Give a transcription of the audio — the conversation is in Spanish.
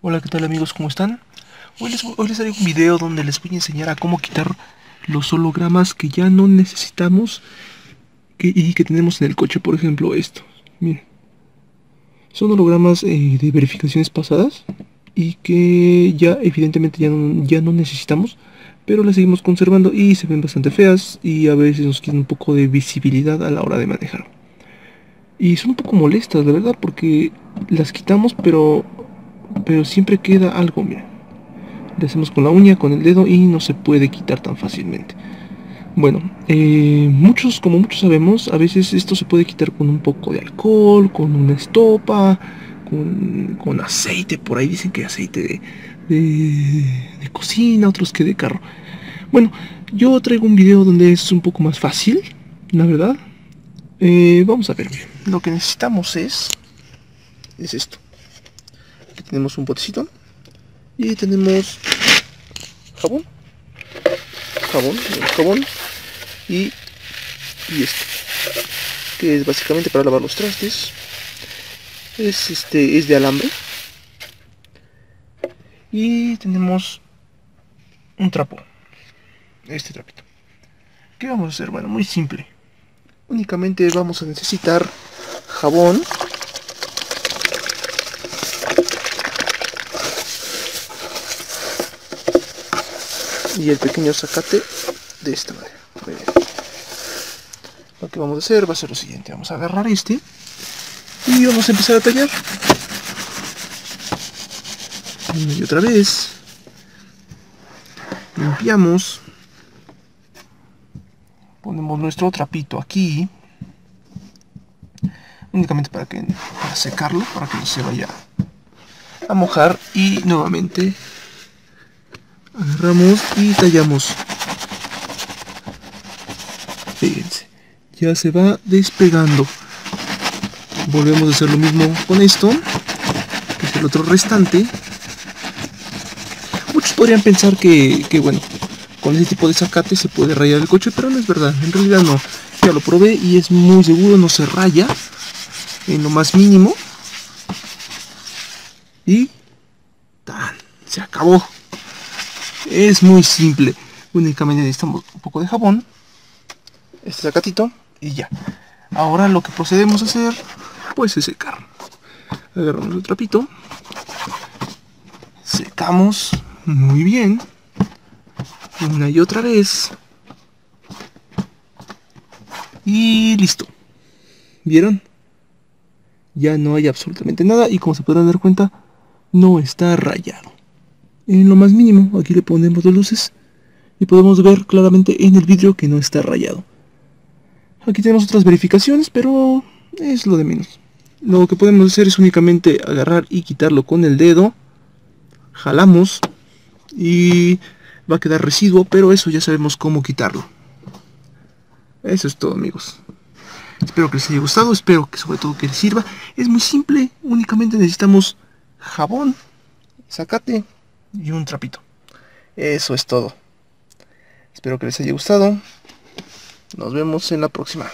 Hola, ¿qué tal amigos? ¿Cómo están? Hoy les, hoy les traigo un video donde les voy a enseñar a cómo quitar los hologramas que ya no necesitamos y que tenemos en el coche. Por ejemplo, esto. Miren. Son hologramas eh, de verificaciones pasadas y que ya evidentemente ya no, ya no necesitamos. Pero las seguimos conservando y se ven bastante feas y a veces nos quitan un poco de visibilidad a la hora de manejar. Y son un poco molestas, la verdad, porque las quitamos, pero pero siempre queda algo, mira. Le hacemos con la uña, con el dedo y no se puede quitar tan fácilmente. Bueno, eh, muchos, como muchos sabemos, a veces esto se puede quitar con un poco de alcohol, con una estopa, con, aceite, por ahí dicen que aceite de, cocina, otros que de carro. Bueno, yo traigo un video donde es un poco más fácil, la verdad. Eh, vamos a ver, lo que necesitamos es, es esto tenemos un botecito y tenemos jabón. Jabón jabón. Y, y esto que es básicamente para lavar los trastes. Es este es de alambre. Y tenemos un trapo. Este trapito. ¿qué vamos a hacer? bueno muy simple. Únicamente vamos a necesitar jabón y el pequeño zacate de esta manera. Lo que vamos a hacer va a ser lo siguiente, vamos a agarrar este y vamos a empezar a tallar. y otra vez. Limpiamos. Ponemos nuestro trapito aquí. Únicamente para que para secarlo, para que no se vaya a mojar y nuevamente agarramos y tallamos. Fíjense ya se va despegando. Volvemos a hacer lo mismo con esto que es el otro restante. Muchos podrían pensar que, bueno con ese tipo de zacate se puede rayar el coche pero no es verdad en realidad no. Ya lo probé y es muy seguro no se raya en lo más mínimo. Y ¡tan! se acabó es muy simple. Únicamente necesitamos un poco de jabón, este sacatito y ya. Ahora lo que procedemos a hacer, pues es secar. Agarramos el trapito, secamos muy bien, una y otra vez. Y listo. ¿Vieron? Ya no hay absolutamente nada y como se podrán dar cuenta, no está rayado en lo más mínimo. Aquí le ponemos las luces y podemos ver claramente en el vidrio que no está rayado. Aquí tenemos otras verificaciones, pero es lo de menos. Lo que podemos hacer es únicamente agarrar y quitarlo con el dedo. Jalamos y va a quedar residuo, pero eso ya sabemos cómo quitarlo. Eso es todo amigos. Espero que les haya gustado, espero que sobre todo que les sirva. Es muy simple, únicamente necesitamos jabón, zacate, y un trapito. Eso es todo. Espero que les haya gustado. Nos vemos en la próxima.